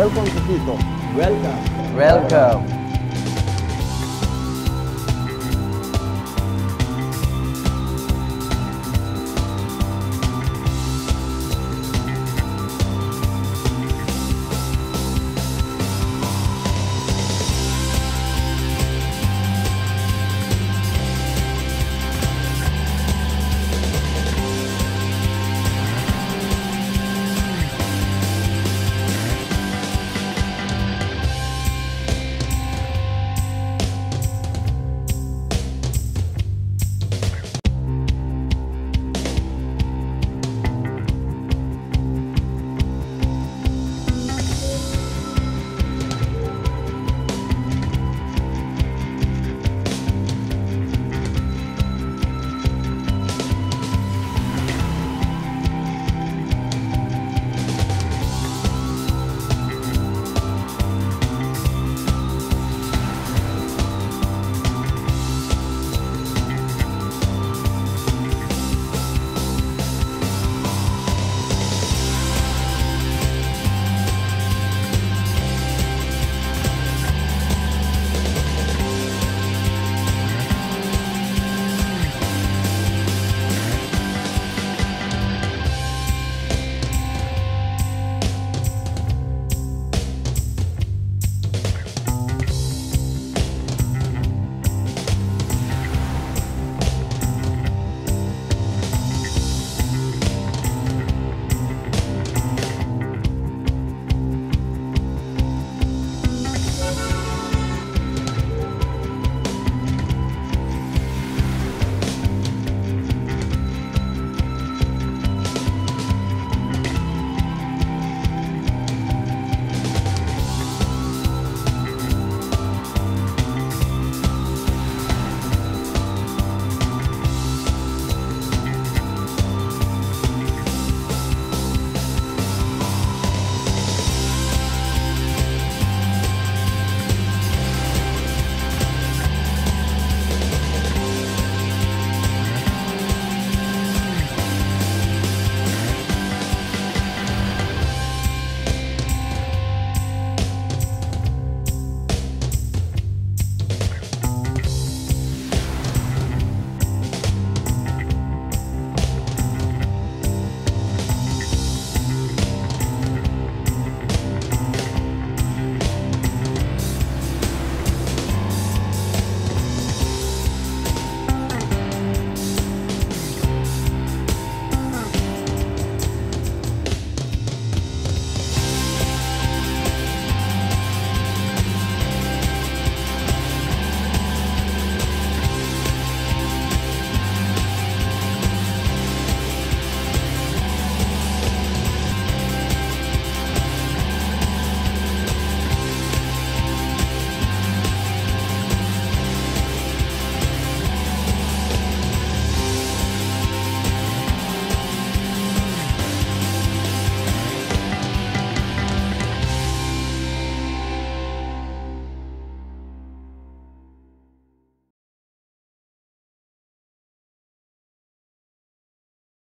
Welcome to Quito. Welcome. Welcome.